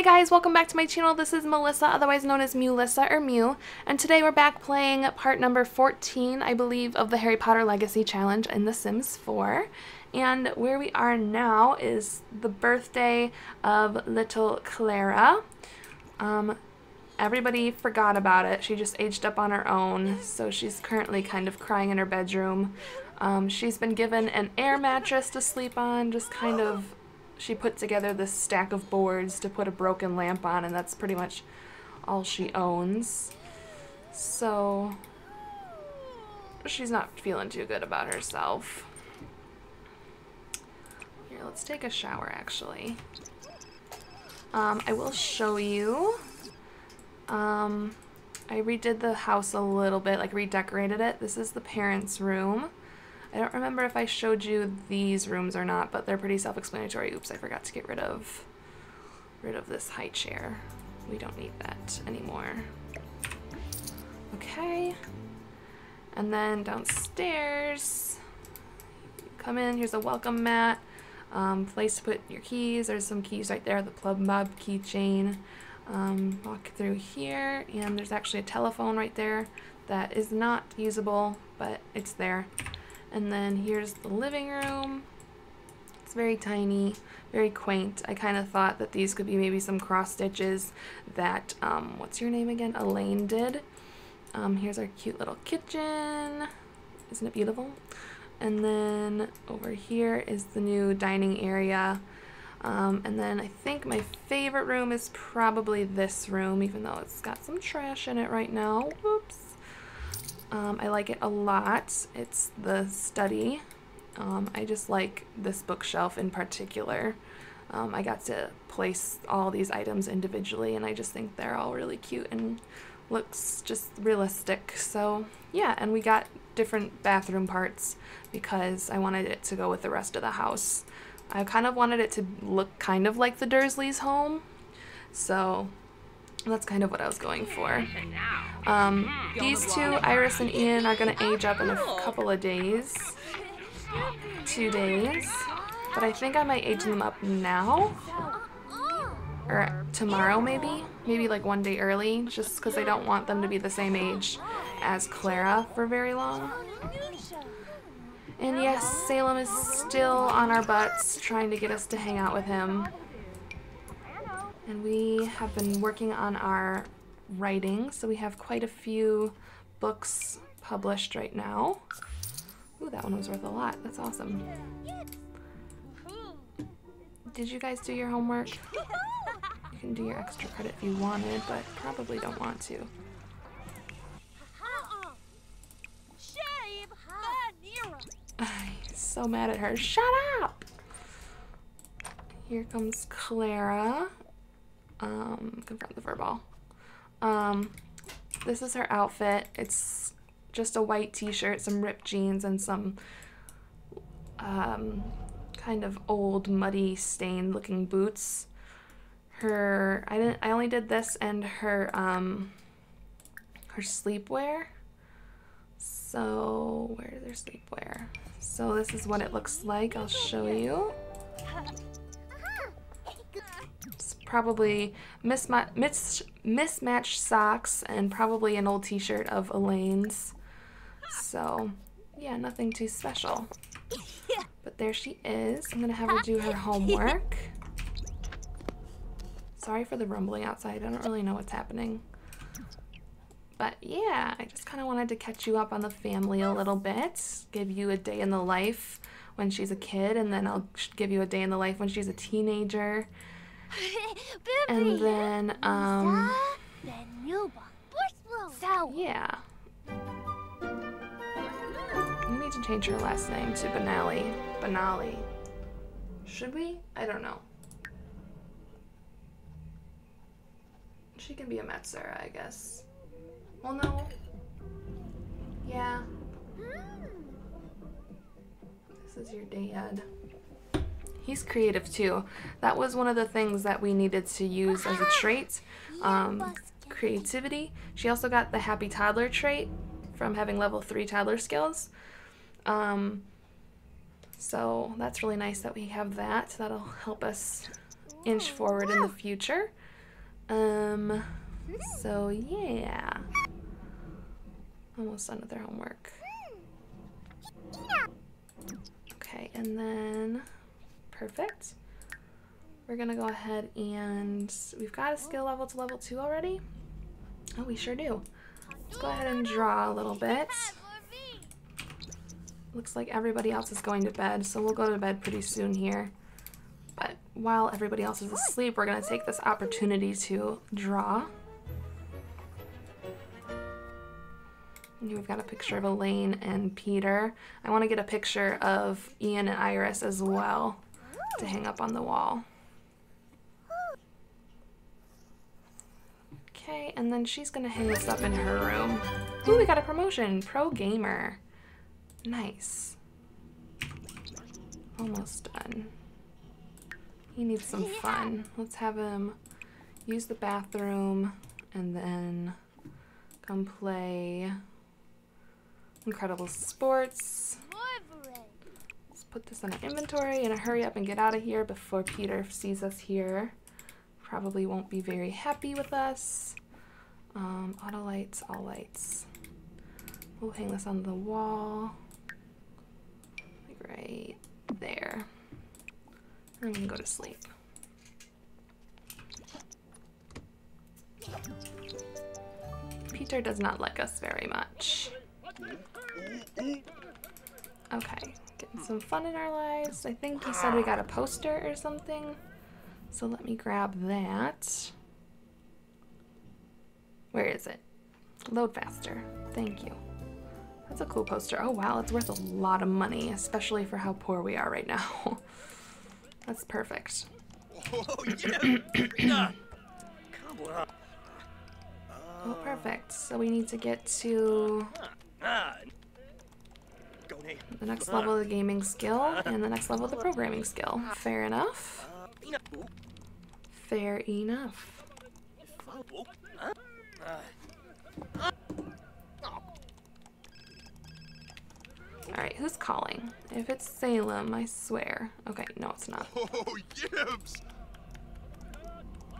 Hey guys, welcome back to my channel. This is Melissa, otherwise known as Mewlissa or Mew, and today we're back playing part number 14, I believe, of the Harry Potter Legacy Challenge in The Sims 4. And where we are now is the birthday of little Clara. Um, everybody forgot about it. She just aged up on her own, so she's currently kind of crying in her bedroom. Um, she's been given an air mattress to sleep on, just kind of she put together this stack of boards to put a broken lamp on, and that's pretty much all she owns. So, she's not feeling too good about herself. Here, let's take a shower, actually. Um, I will show you. Um, I redid the house a little bit, like redecorated it. This is the parents' room. I don't remember if I showed you these rooms or not, but they're pretty self-explanatory. Oops, I forgot to get rid of rid of this high chair. We don't need that anymore. Okay. And then downstairs, come in, here's a welcome mat, um, place to put your keys. There's some keys right there, the Plumbob keychain. Um, walk through here, and there's actually a telephone right there that is not usable, but it's there. And then here's the living room. It's very tiny, very quaint. I kind of thought that these could be maybe some cross stitches that, um, what's your name again? Elaine did. Um, here's our cute little kitchen. Isn't it beautiful? And then over here is the new dining area. Um, and then I think my favorite room is probably this room, even though it's got some trash in it right now. Whoops. Um, I like it a lot. It's the study. Um, I just like this bookshelf in particular. Um, I got to place all these items individually and I just think they're all really cute and looks just realistic. So yeah, and we got different bathroom parts because I wanted it to go with the rest of the house. I kind of wanted it to look kind of like the Dursleys' home. So that's kind of what I was going for. Um, these two, Iris and Ian, are going to age up in a couple of days. Two days. But I think I might age them up now. Or tomorrow, maybe? Maybe like one day early, just because I don't want them to be the same age as Clara for very long. And yes, Salem is still on our butts, trying to get us to hang out with him. And we have been working on our writing, so we have quite a few books published right now. Ooh, that one was worth a lot. That's awesome. Did you guys do your homework? You can do your extra credit if you wanted, but probably don't want to. so mad at her. Shut up! Here comes Clara um, confront the furball. Um, this is her outfit. It's just a white t-shirt, some ripped jeans, and some um, kind of old, muddy, stained looking boots. Her, I didn't, I only did this and her, um, her sleepwear. So, where is her sleepwear? So this is what it looks like. I'll show you. probably mis mismatched socks and probably an old t-shirt of Elaine's. So, yeah, nothing too special. But there she is. I'm to have her do her homework. Sorry for the rumbling outside. I don't really know what's happening. But yeah, I just kind of wanted to catch you up on the family a little bit. Give you a day in the life when she's a kid, and then I'll give you a day in the life when she's a teenager. And then, um, yeah. We need to change her last name to Benali. Benali. Should we? I don't know. She can be a Metzera, I guess. Well, no. Yeah. This is your dad. He's creative too. That was one of the things that we needed to use as a trait. Um, creativity. She also got the happy toddler trait from having level 3 toddler skills. Um, so that's really nice that we have that. That'll help us inch forward in the future. Um, so yeah. Almost done with their homework. Okay, and then, perfect. We're gonna go ahead and, we've got a skill level to level two already. Oh, we sure do. Let's go ahead and draw a little bit. Looks like everybody else is going to bed, so we'll go to bed pretty soon here. But while everybody else is asleep, we're gonna take this opportunity to draw. And we've got a picture of Elaine and Peter. I want to get a picture of Ian and Iris as well to hang up on the wall. Okay, and then she's going to hang this up in her room. Ooh, we got a promotion. Pro Gamer. Nice. Almost done. He needs some fun. Let's have him use the bathroom and then come play Incredible Sports. Put this on our inventory and hurry up and get out of here before Peter sees us here. Probably won't be very happy with us. Um, auto lights, all lights. We'll hang this on the wall. Like right there. And can go to sleep. Peter does not like us very much. Okay, getting some fun in our lives. I think he said we got a poster or something. So let me grab that. Where is it? Load faster. Thank you. That's a cool poster. Oh wow, it's worth a lot of money, especially for how poor we are right now. That's perfect. oh, perfect. So we need to get to the next level of the gaming skill and the next level of the programming skill. Fair enough. Fair enough. Alright, who's calling? If it's Salem, I swear. Okay, no, it's not. Oh!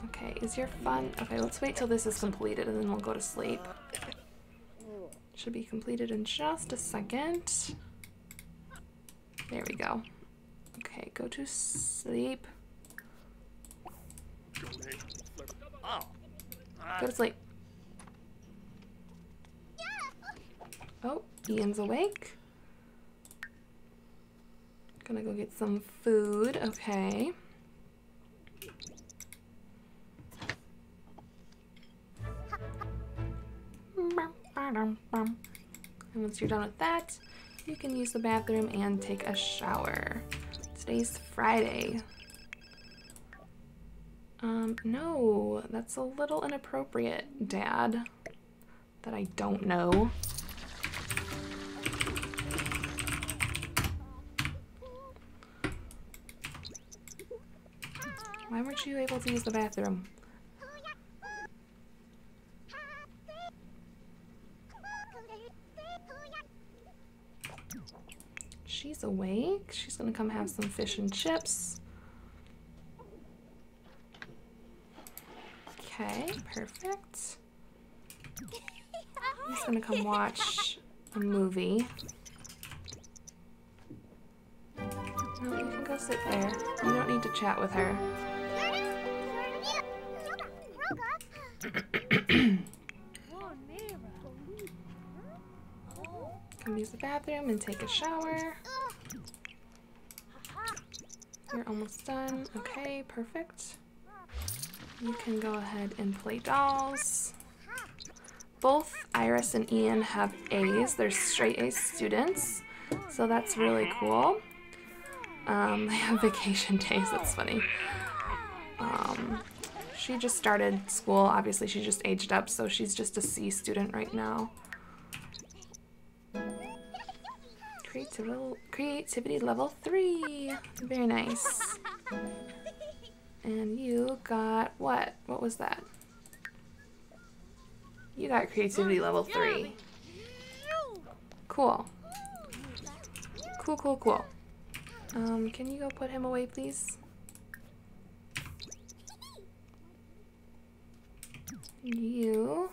Okay, is your fun? Okay, let's wait till this is completed and then we'll go to sleep. Should be completed in just a second. There we go. Okay, go to sleep. Go to sleep. Oh, Ian's awake. Gonna go get some food. Okay. And once you're done with that, you can use the bathroom and take a shower. Today's Friday. Um, no, that's a little inappropriate, Dad. That I don't know. Why weren't you able to use the bathroom? She's She's gonna come have some fish and chips. Okay, perfect. He's gonna come watch a movie. No, you can go sit there. You don't need to chat with her. Come use the bathroom and take a shower. You're almost done. Okay, perfect. You can go ahead and play dolls. Both Iris and Ian have A's. They're straight A students, so that's really cool. Um, they have vacation days, that's funny. Um, she just started school. Obviously, she just aged up, so she's just a C student right now. Creativity, creativity level 3. Very nice. And you got what? What was that? You got creativity level 3. Cool. Cool, cool, cool. Um, can you go put him away, please? You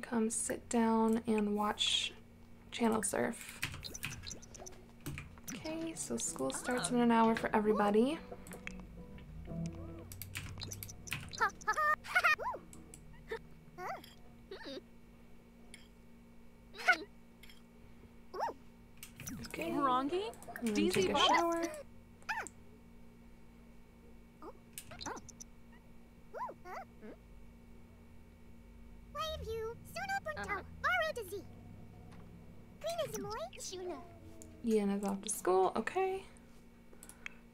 come sit down and watch Channel Surf. Okay, so school starts in an hour for everybody. Okay. Rongi? and take a shower. Is off to school. Okay.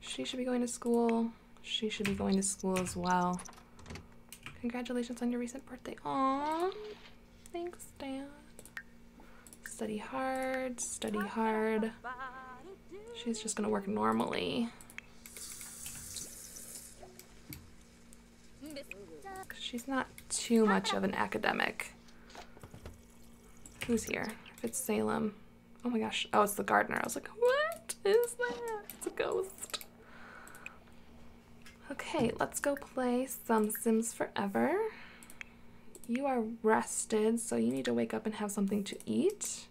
She should be going to school. She should be going to school as well. Congratulations on your recent birthday. Aww. Thanks, Dad. Study hard, study hard. She's just gonna work normally. She's not too much of an academic. Who's here? If it's Salem. Oh my gosh. Oh, it's the gardener. I was like, what is that? It's a ghost. Okay, let's go play some Sims Forever. You are rested, so you need to wake up and have something to eat.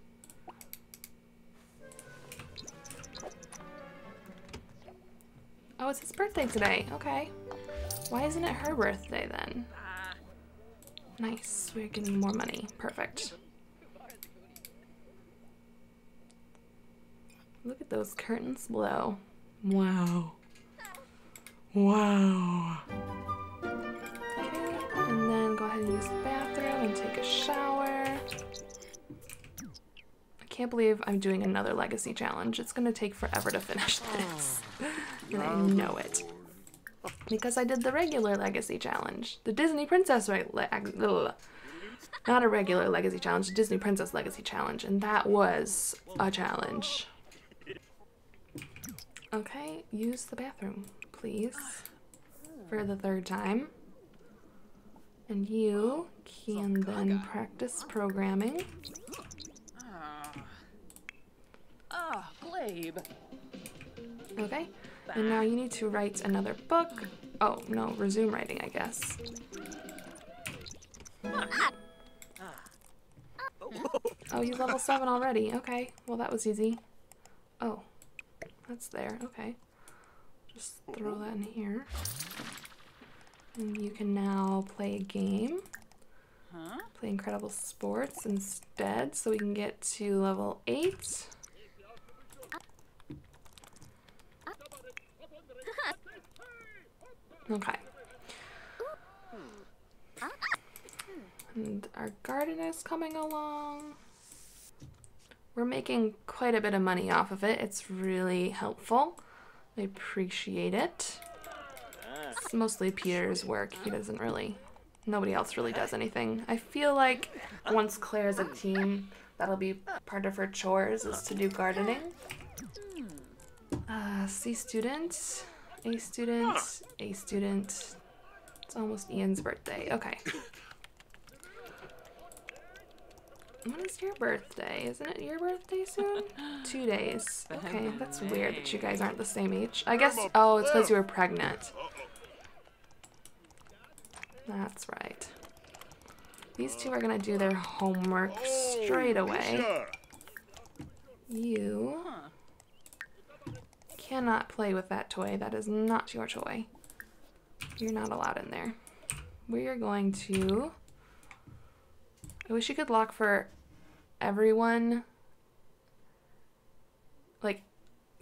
Oh, it's his birthday today. Okay. Why isn't it her birthday then? Ah. Nice. We're getting more money. Perfect. Look at those curtains below. Wow. Wow. Okay, and then go ahead and use the bathroom and take a shower. I can't believe I'm doing another legacy challenge. It's gonna take forever to finish this. and I know it. Because I did the regular legacy challenge. The Disney Princess ugh. not a regular legacy challenge, the Disney Princess legacy challenge, and that was a challenge. Okay, use the bathroom, please, for the third time. And you can then practice programming. Ah, Glabe. Okay, and now you need to write another book. Oh, no, resume writing, I guess. Oh, he's level 7 already. Okay, well, that was easy. Oh, that's there. Okay. Just throw that in here. And you can now play a game. Huh? Play Incredible Sports instead, so we can get to level 8. Okay. Hmm. And our garden is coming along. We're making quite a bit of money off of it. It's really helpful. I appreciate it. It's mostly Peter's work. He doesn't really, nobody else really does anything. I feel like once Claire's a team, that'll be part of her chores is to do gardening. Uh, C student, A student, A student. It's almost Ian's birthday. Okay. When is your birthday? Isn't it your birthday soon? Two days. Okay, that's weird that you guys aren't the same age. I guess, oh, it's because you were pregnant. That's right. These two are gonna do their homework straight away. You cannot play with that toy. That is not your toy. You're not allowed in there. We are going to. I wish you could lock for everyone. Like,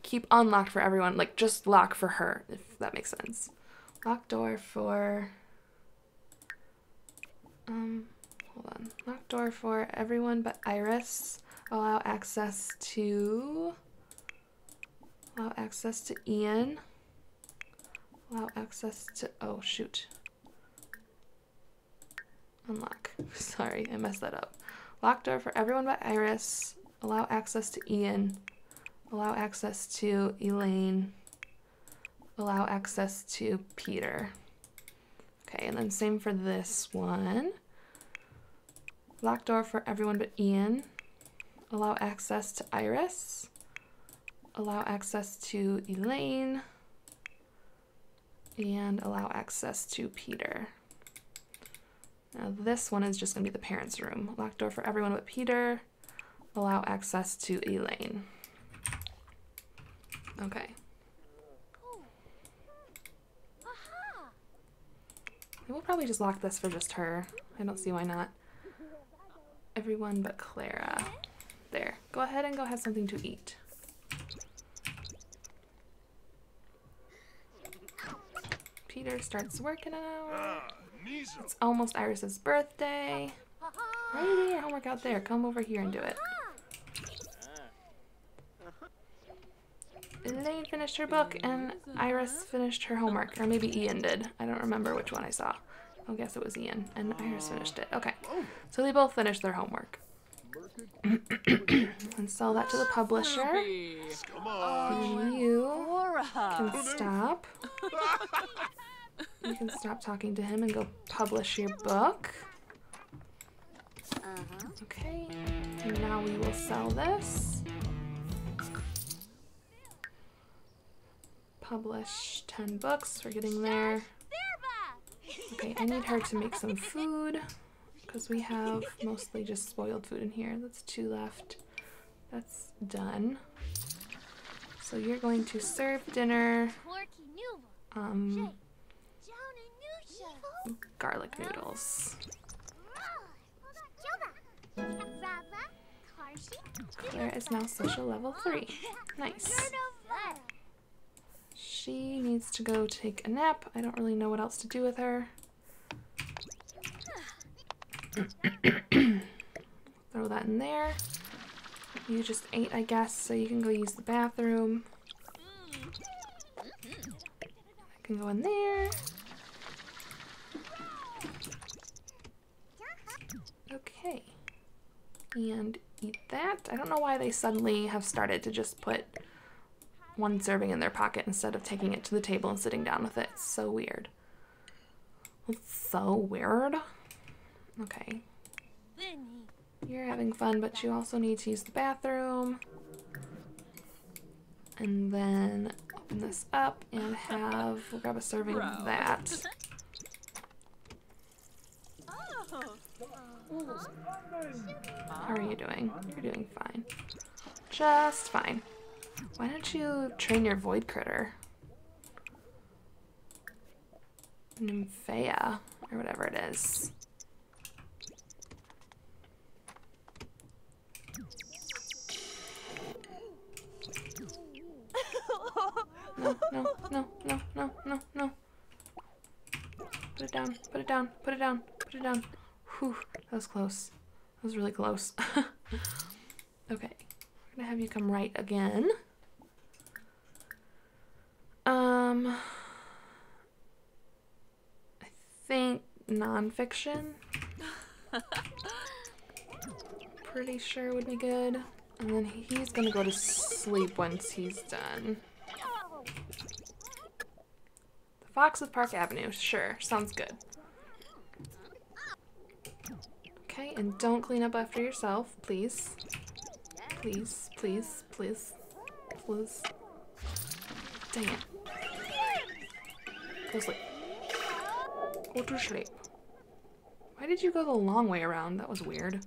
keep unlocked for everyone. Like, just lock for her, if that makes sense. Lock door for. Um, hold on. Lock door for everyone but Iris. Allow access to. Allow access to Ian. Allow access to. Oh, shoot. Unlock. Sorry, I messed that up. Lock door for everyone but Iris. Allow access to Ian. Allow access to Elaine. Allow access to Peter. Okay, and then same for this one. Lock door for everyone but Ian. Allow access to Iris. Allow access to Elaine. And allow access to Peter. Now this one is just gonna be the parents' room. Locked door for everyone but Peter. Allow access to Elaine. Okay. We'll probably just lock this for just her. I don't see why not. Everyone but Clara. There. Go ahead and go have something to eat. Peter starts working out. It's almost Iris's birthday. Why are you doing your homework out there? Come over here and do it. Elaine finished her book and Iris finished her homework. Or maybe Ian did. I don't remember which one I saw. I guess it was Ian. And Iris finished it. Okay. So they both finished their homework. and sell that to the publisher. Ruby. And you can stop. You can stop talking to him and go publish your book. Uh-huh. Okay. And now we will sell this. Publish 10 books. We're getting there. Okay, I need her to make some food because we have mostly just spoiled food in here. That's two left. That's done. So you're going to serve dinner. Um. Garlic noodles. Claire is now social level three. Nice. She needs to go take a nap. I don't really know what else to do with her. Throw that in there. You just ate, I guess, so you can go use the bathroom. I can go in there. Okay. And eat that. I don't know why they suddenly have started to just put one serving in their pocket instead of taking it to the table and sitting down with it. It's so weird. It's so weird. Okay. You're having fun, but you also need to use the bathroom. And then open this up and have, we'll grab a serving of that. How are you doing? You're doing fine. Just fine. Why don't you train your void critter? Nymphea, or whatever it is. No, no, no, no, no, no, no. Put it down, put it down, put it down, put it down. Whew, that was close. That was really close. okay, we're gonna have you come right again. Um, I think nonfiction. Pretty sure would be good. And then he's gonna go to sleep once he's done. The Fox with Park Avenue, sure, sounds good. Okay, and don't clean up after yourself, please. Please, please, please, please. Dang it. Go sleep. Go to sleep. Why did you go the long way around? That was weird.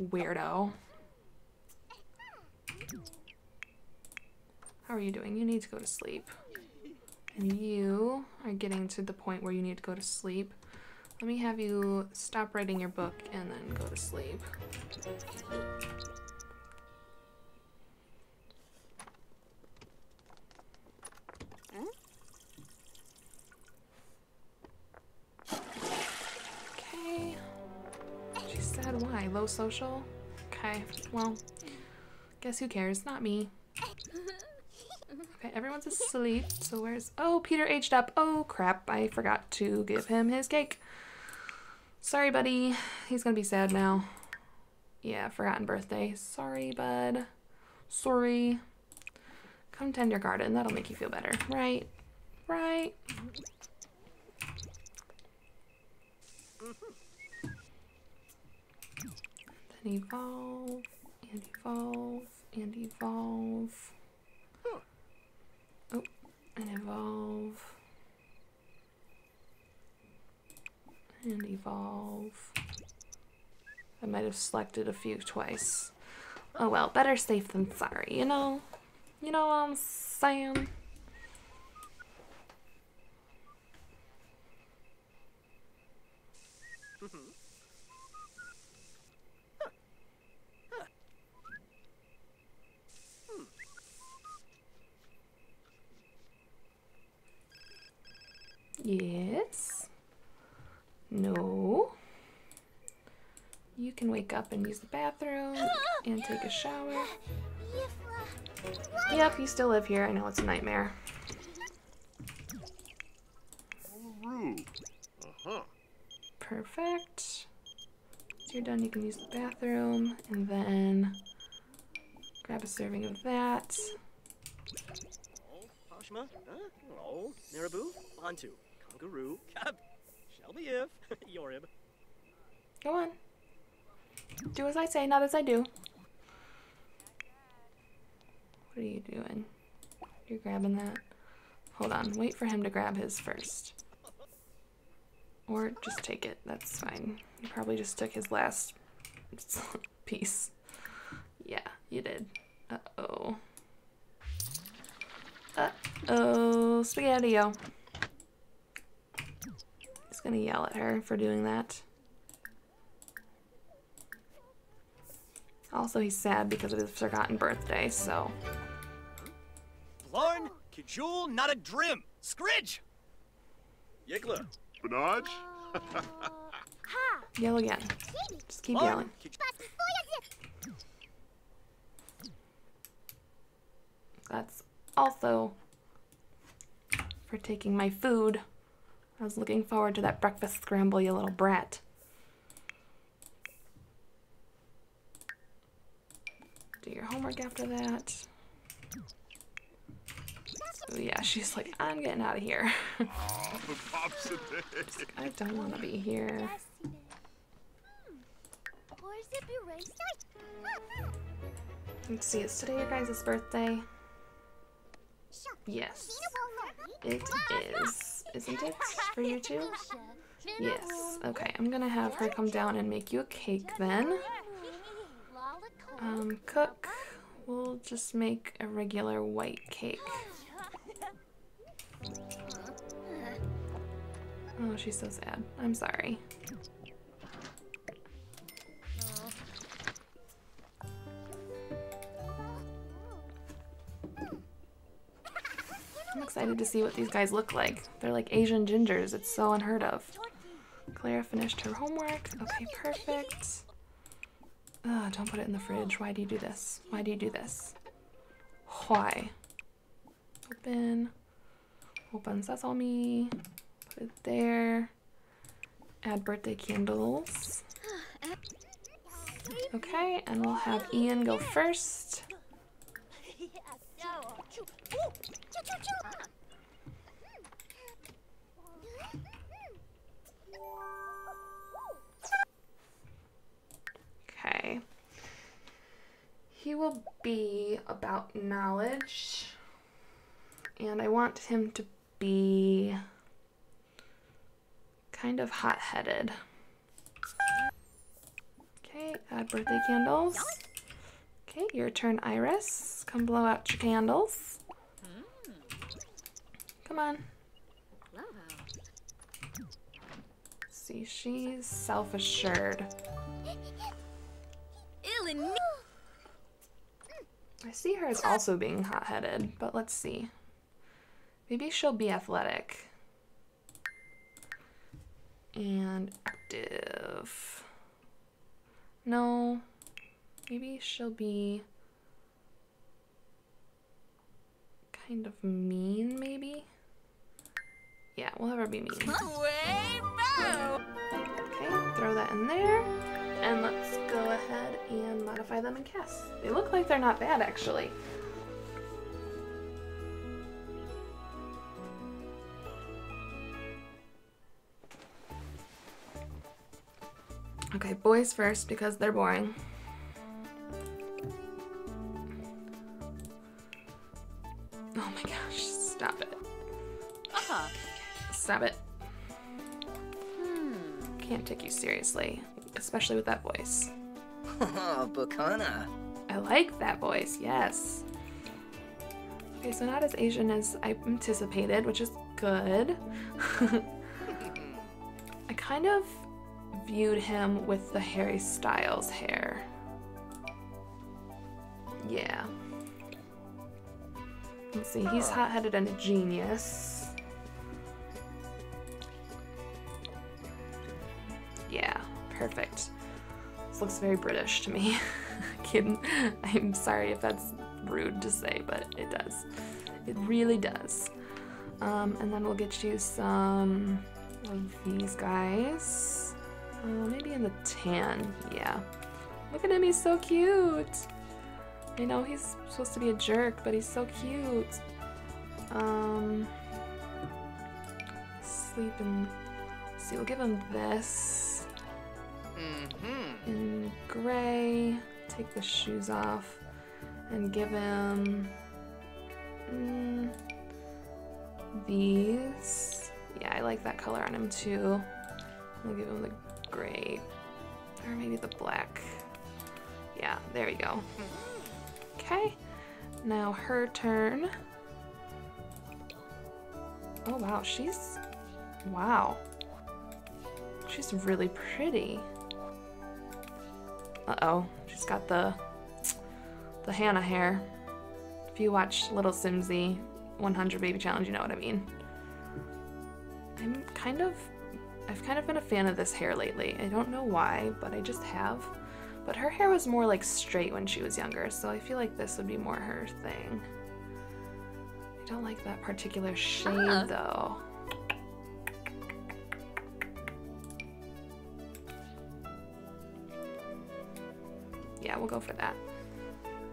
Weirdo. How are you doing? You need to go to sleep. And you are getting to the point where you need to go to sleep. Let me have you stop writing your book and then go to sleep. Okay. She said why? Low social? Okay, well, guess who cares? Not me. Okay, everyone's asleep. So where's... Oh, Peter aged up. Oh, crap. I forgot to give him his cake. Sorry, buddy. He's gonna be sad now. Yeah, forgotten birthday. Sorry, bud. Sorry. Come tend your garden. That'll make you feel better. Right? Right? Then evolve, and evolve, and evolve. Oh, and evolve. And evolve. I might have selected a few twice. Oh well, better safe than sorry, you know? You know what I'm saying? Yes. No. You can wake up and use the bathroom and take a shower. Yep, you still live here. I know it's a nightmare. Uh-huh. Perfect. Once you're done, you can use the bathroom and then grab a serving of that. Oh, Pashma, huh? Oh, Narabu, Bantu, Kangaroo, Cab, Shelby if, Yorib. Go on. Do as I say, not as I do. What are you doing? You're grabbing that? Hold on. Wait for him to grab his first. Or just take it. That's fine. You probably just took his last piece. Yeah, you did. Uh-oh. Uh-oh. Spaghetti-O. He's gonna yell at her for doing that. Also, he's sad because of his forgotten birthday, so. Blarn, Kajul, not a drim. Scridge! Yigla. Benaj? Yell again. Just keep Blarn, yelling. Kaj- Bas boya zip. That's also for taking my food. I was looking forward to that breakfast scramble, you little brat. Do your homework after that. Yeah, she's like, I'm getting out of here. Day. I don't want to be here. Let's see, is today your guys' birthday? Yes, it is. Isn't it? For you too? Yes. Okay, I'm gonna have her come down and make you a cake then. Um, cook. We'll just make a regular white cake. Oh, she's so sad. I'm sorry. I'm excited to see what these guys look like. They're like Asian gingers. It's so unheard of. Clara finished her homework. Okay, perfect. Ugh, don't put it in the fridge. Why do you do this? Why do you do this? Why? Open. Open sesame. Put it there. Add birthday candles. Okay, and we'll have Ian go first. Okay. He will be about knowledge. And I want him to be kind of hot headed. Okay, add birthday candles. Okay, your turn, Iris. Come blow out your candles. Come on. See, she's self assured. I see her as also being hot headed, but let's see. Maybe she'll be athletic and active. No, maybe she'll be kind of mean, maybe? Yeah, we'll have her be mean. Okay, throw that in there. And let's go ahead modify them in CAS. They look like they're not bad, actually. Okay, boys first because they're boring. Oh my gosh, stop it. Uh-huh. Stop it. can't take you seriously, especially with that voice. Oh, Bukana. I like that voice, yes. Okay, so not as Asian as I anticipated, which is good. I kind of viewed him with the Harry Styles hair. Yeah. Let's see, he's hot headed and a genius. Yeah, perfect. This looks very British to me. Kidding. I'm sorry if that's rude to say, but it does. It really does. Um, and then we'll get you some of these guys. Uh, maybe in the tan, yeah. Look at him, he's so cute. I know he's supposed to be a jerk, but he's so cute. Um, sleep and see. We'll give him this Mm-hmm. in gray. Take the shoes off and give him mm, these. Yeah, I like that color on him too. We'll give him the gray or maybe the black. Yeah, there we go. Okay, now her turn. Oh wow, she's wow. She's really pretty. Uh-oh, she's got the the Hannah hair. If you watch LilSimsie 100 Baby Challenge, you know what I mean. I'm kind of I've kind of been a fan of this hair lately. I don't know why, but I just have. But her hair was more like straight when she was younger, so I feel like this would be more her thing. I don't like that particular shade Ah. though. Yeah, we'll go for that.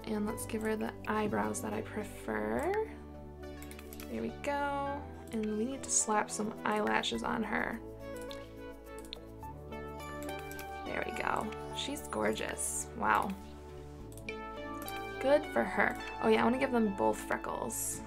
And let's give her the eyebrows that I prefer. There we go. And we need to slap some eyelashes on her. There we go. She's gorgeous. Wow. Good for her. Oh yeah, I want to give them both freckles.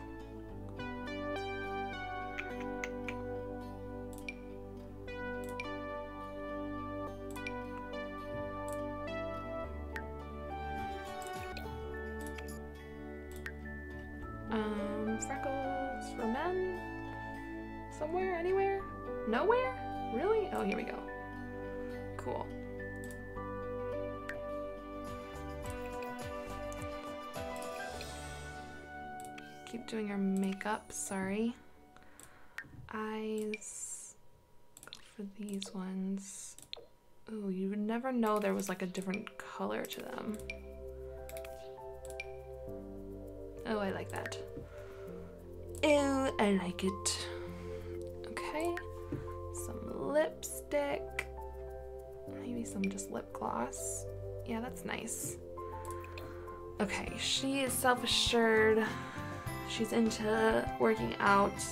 Sorry. Eyes. Go for these ones. Ooh, you would never know there was like a different color to them. Oh, I like that. Oh, I like it. Okay. Some lipstick. Maybe some just lip gloss. Yeah, that's nice. Okay, she is self assured. She's into working out.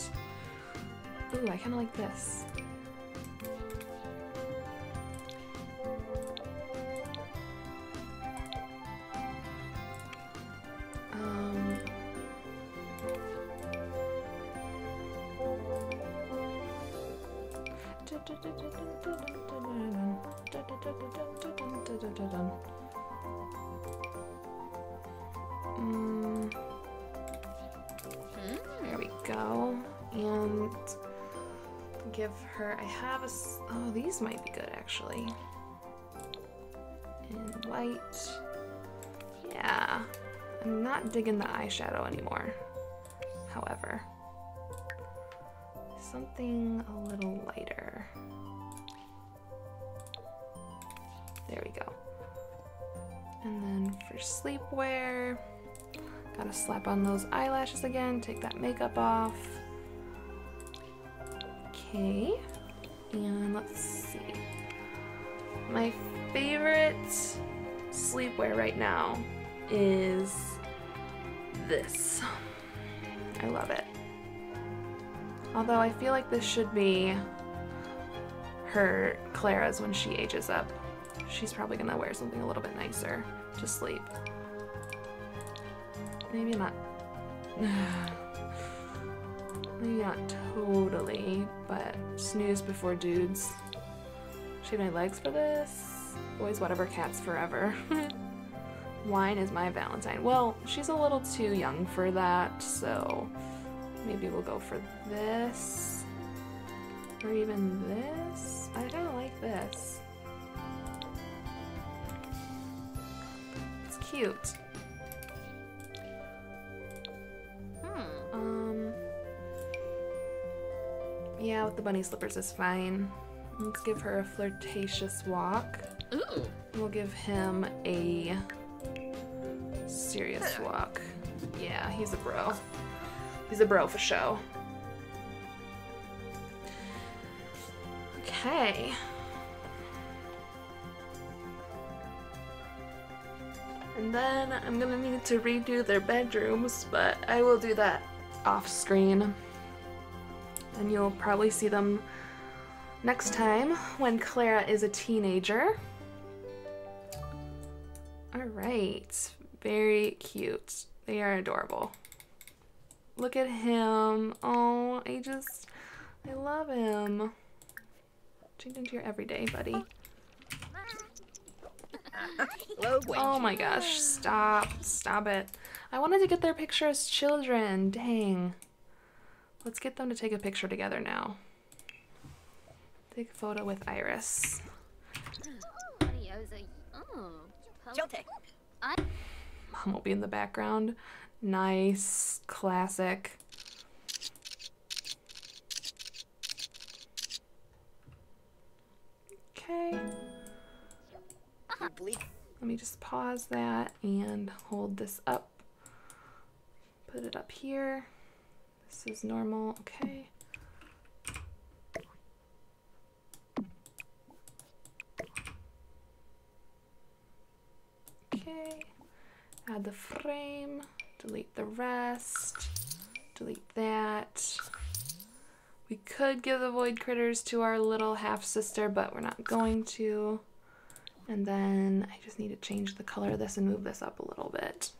Ooh, I kind of like this. I'm not digging the eyeshadow anymore. However, something a little lighter. There we go. And then for sleepwear, gotta slap on those eyelashes again, take that makeup off. Okay, and let's see. My favorite sleepwear right now is this. I love it. Although I feel like this should be her Clara's when she ages up. She's probably gonna wear something a little bit nicer to sleep. Maybe not. Maybe not totally, but snooze before dudes. She shave my legs for this. Boys, whatever, cats forever. Wine is my Valentine. Well, she's a little too young for that, so maybe we'll go for this. Or even this. I kind of like this. It's cute. Hmm. Um. Yeah, with the bunny slippers is fine. Let's give her a flirtatious walk. Ooh. We'll give him a serious walk. Yeah, he's a bro. He's a bro for show. Okay. And then I'm gonna need to redo their bedrooms, but I will do that off screen. And you'll probably see them next time when Clara is a teenager. Alright, very cute. They are adorable. Look at him. Oh, I just, I love him. Change into your everyday, buddy. Oh my gosh, stop, stop it. I wanted to get their picture as children, dang. Let's get them to take a picture together now. Take a photo with Iris. Mom will be in the background. Nice, classic. Okay, let me just pause that and hold this up. Put it up here. This is normal. Okay, add the frame, delete the rest, delete that. We could give the void critters to our little half sister, but we're not going to. And then I just need to change the color of this and move this up a little bit.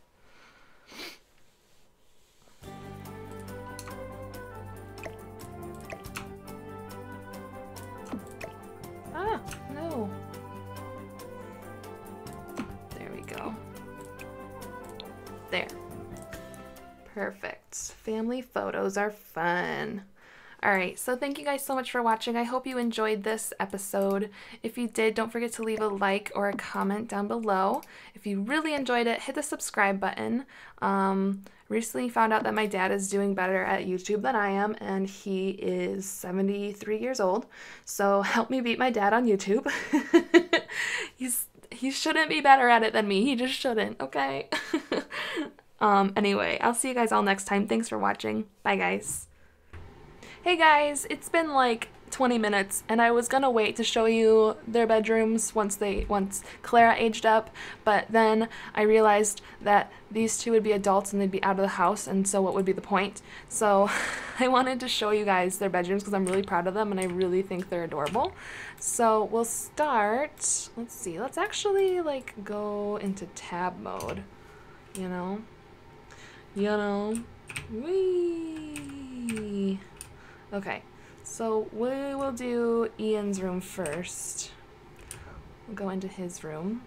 Perfect. Family photos are fun. Alright, so thank you guys so much for watching. I hope you enjoyed this episode. If you did, don't forget to leave a like or a comment down below. If you really enjoyed it, hit the subscribe button. Um, recently found out that my dad is doing better at YouTube than I am, and he is 73 years old. So help me beat my dad on YouTube. He's he shouldn't be better at it than me. He just shouldn't, okay? um, anyway, I'll see you guys all next time. Thanks for watching. Bye, guys. Hey guys, it's been like 20 minutes and I was gonna wait to show you their bedrooms once they once Clara aged up, but then I realized that these two would be adults and they'd be out of the house and so what would be the point? So I wanted to show you guys their bedrooms because I'm really proud of them and I really think they're adorable. So we'll start, let's see, let's actually like go into tab mode, you know? You know? Whee! Okay, so we will do Ian's room first. We'll go into his room.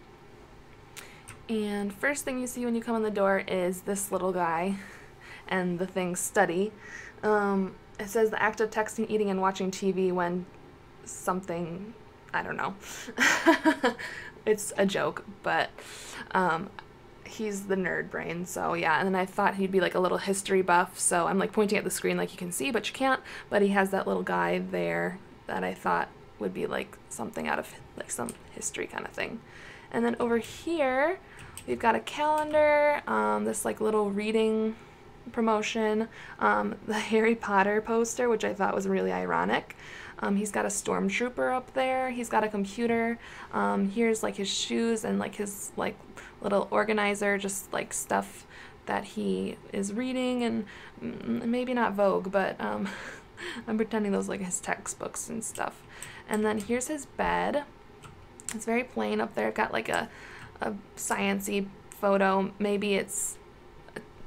And first thing you see when you come in the door is this little guy and the thing study. Um, it says the act of texting, eating, and watching TV when something, I don't know. it's a joke, but um, he's the nerd brain, so yeah. And then I thought he'd be like a little history buff, so I'm like pointing at the screen like you can see, but you can't. But he has that little guy there that I thought would be like something out of like some history kind of thing. And then over here, we've got a calendar, um, this like little reading promotion, um, the Harry Potter poster, which I thought was really ironic. Um, he's got a stormtrooper up there. He's got a computer. Um, here's like his shoes and like his like little organizer, just like stuff that he is reading and mm, maybe not Vogue, but um, I'm pretending those like his textbooks and stuff. And then here's his bed. It's very plain up there. Got like a a sciency photo. Maybe it's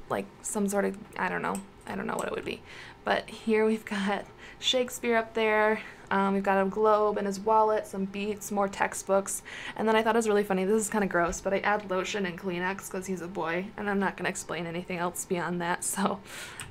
like some sort of I don't know. I don't know what it would be. But here we've got Shakespeare up there. Um, we've got a globe and his wallet, some beats, more textbooks. And then I thought it was really funny. This is kind of gross, but I add lotion and Kleenex because he's a boy. And I'm not going to explain anything else beyond that. So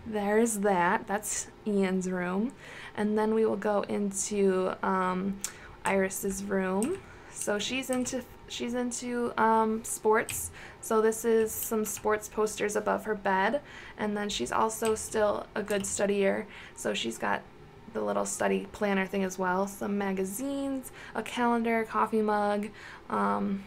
there's that. That's Ian's room. And then we will go into um, Iris's room. So she's into she's into um, sports. So this is some sports posters above her bed, and then she's also still a good studier. So she's got the little study planner thing as well. Some magazines, a calendar, coffee mug, um,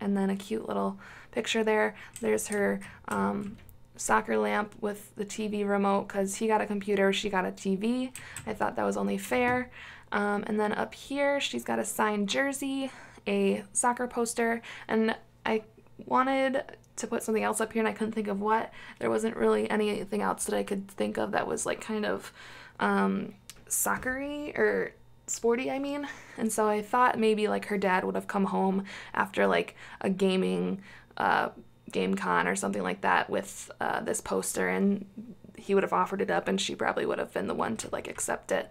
and then a cute little picture there. There's her um, soccer lamp with the TV remote because he got a computer, she got a TV. I thought that was only fair. Um, and then up here, she's got a signed jersey, a soccer poster, and I wanted to put something else up here and I couldn't think of what. There wasn't really anything else that I could think of that was like kind of um, soccery or sporty, I mean. And so I thought maybe like her dad would have come home after like a gaming uh, game con or something like that with uh, this poster and he would have offered it up and she probably would have been the one to like accept it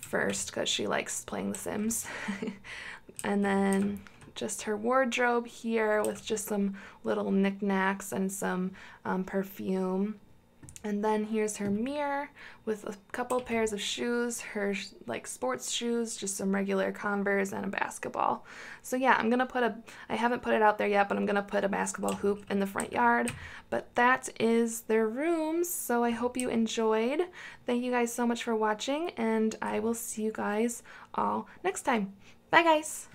first because she likes playing The Sims. and then just her wardrobe here with just some little knickknacks and some um, perfume. And then here's her mirror with a couple pairs of shoes, her like sports shoes, just some regular Converse and a basketball. So yeah, I'm gonna put a, I haven't put it out there yet, but I'm gonna put a basketball hoop in the front yard. But that is their rooms, so I hope you enjoyed. Thank you guys so much for watching, and I will see you guys all next time. Bye guys!